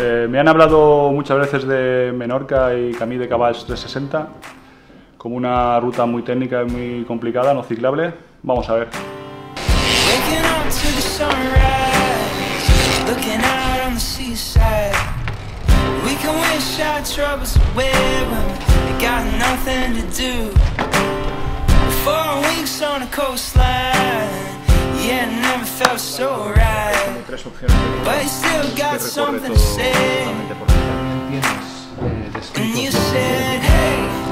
Eh, me han hablado muchas veces de Menorca y Camí de Cabals 360 como una ruta muy técnica y muy complicada, no ciclable. Vamos a ver. felt so right. But you still got something to say. And you said, hey.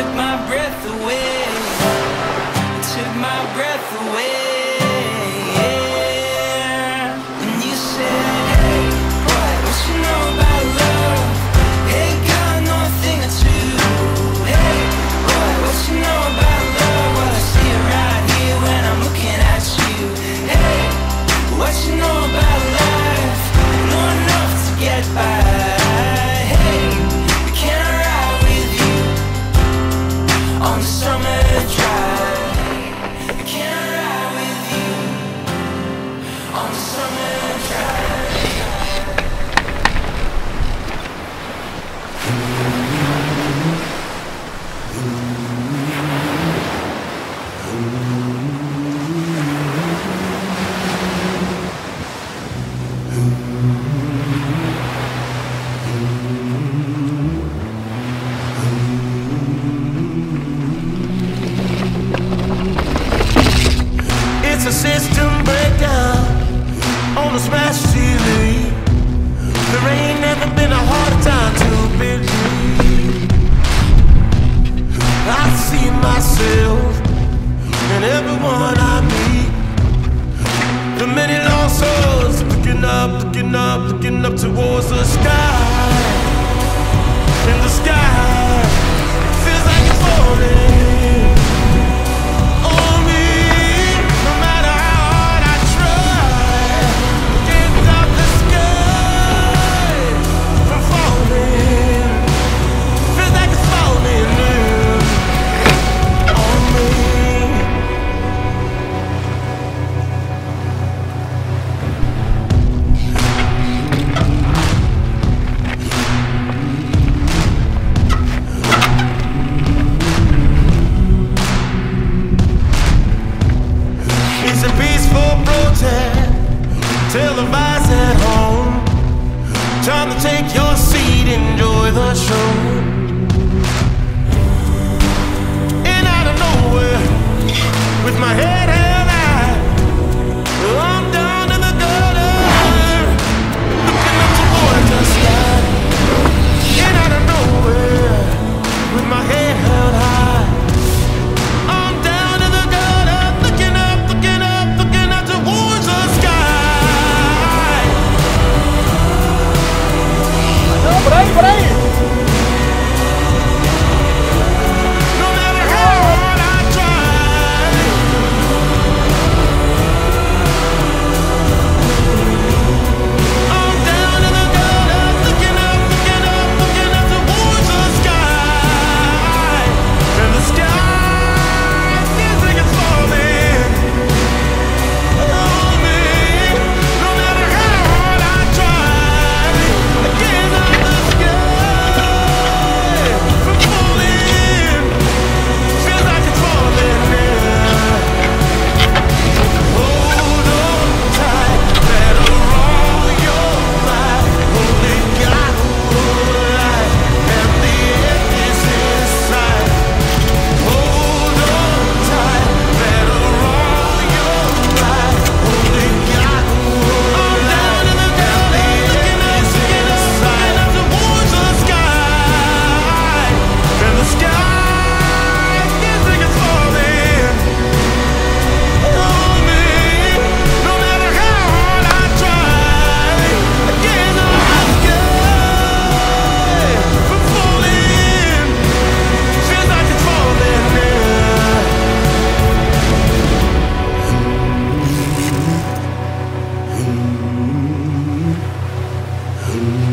took my breath away. system break down on the smash TV. There ain't never been a harder time to believe. I see myself and everyone I meet. The many lost souls looking up, looking up, looking up towards the sky. take your seat, enjoy the show. And out of nowhere, with my head held.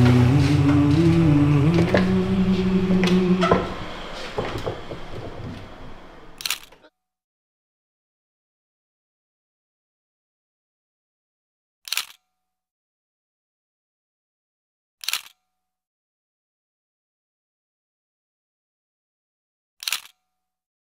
Mm-hmm.